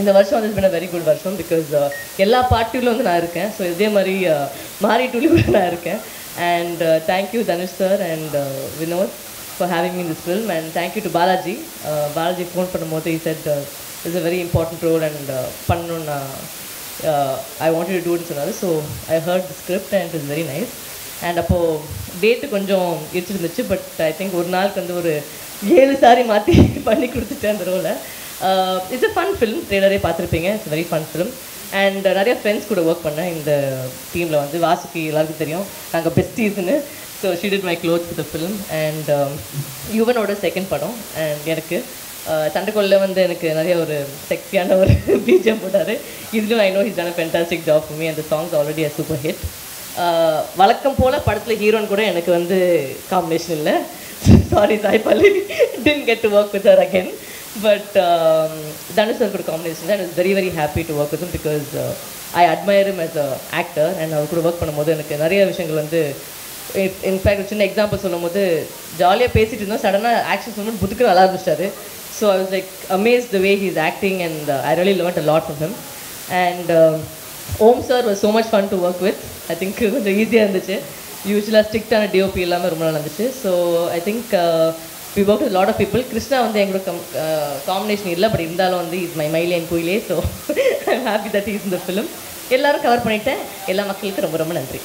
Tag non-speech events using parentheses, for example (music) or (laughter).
இந்த வருஷம் வந்து பின் வெரி குட் வருஷம் பிகாஸ் uh, எல்லா பார்ட்டிலும் வந்து நான் இருக்கேன். ஸோ இதே மாதிரி uh, மாறி மாரி டூலி கூட நான் இருக்கேன். And thank you Dhanush sir and Vinoth for having me in this film and thank you to Balaji Balaji phone பண்ணும்போது he said is a very important role and பண்ணணும்னு I want to டூன்னு சொன்னார். So I heard the script and is very nice and அப்போது date கொஞ்சம் இருந்துச்சு. But I think ஒரு நாளுக்கு வந்து ஒரு ஏழு சாரி மாற்றி (laughs) பண்ணி கொடுத்துட்டேன் அந்த ரோலை இட்ஸ் அ ஃபன் ஃபிலிம் ட்ரெய்லரே பார்த்துருப்பீங்க. It's very fun film and நிறைய ஃப்ரெண்ட்ஸ் கூட ஒர்க் பண்ணேன் இந்த டீமில் வந்து வாசுக்கு எல்லாருக்கும் தெரியும். நாங்கள் பெஸ்டீஸ்னு so she did my cloth the film and யுவனோட second படம். அண்ட் எனக்கு uh, சண்டைக்கொள்ள வந்து எனக்கு நிறைய ஒரு செக்ஸியான ஒரு பிஜிஎம் போட்டார். இதுலையும் I know his done fantastic job me அந்த songs already a super hit வழக்கம் போல் படத்தில் ஹீரோன் கூட எனக்கு வந்து காம்பினேஷன் இல்லை. Sorry Sai Pallavi then get to work with her again but Dhanush sir கூட காம்பினேஷன் தான் is very very happy to work with because I admire him as a actor and அவர் கூட ஒர்க் பண்ணும்போது எனக்கு நிறைய விஷயங்கள் வந்து in fact சின்ன example சொல்லும்போது ஜாலியாக பேசிட்டு இருந்தோம். சடனாக ஆக்ஷன் சொல்லும்போது புதுக்கு நல்லா இருந்துச்சாரு. So I was like amaze the way he is acting and I really love a lot from him and Om sir was so much fun to work with I think கொஞ்சம் ஈஸியாக இருந்துச்சு. யூஸ்வலாக ஸ்ட்ரிக்டான DOP இல்லாமல் ரொம்ப நல்லா இருந்துச்சு. So I think we work with lot of people Krishna வந்து எங்களோட கம் காம்பினேஷன் இல்லை பட் இருந்தாலும் வந்து இஸ் மை மைலே என் குயிலே ஸோ ஹாப்பி தட் இஸ் இந்த ஃபிலிம் எல்லாரும் கவர் பண்ணிட்டேன். எல்லா மக்களுக்கும் ரொம்ப ரொம்ப நன்றி.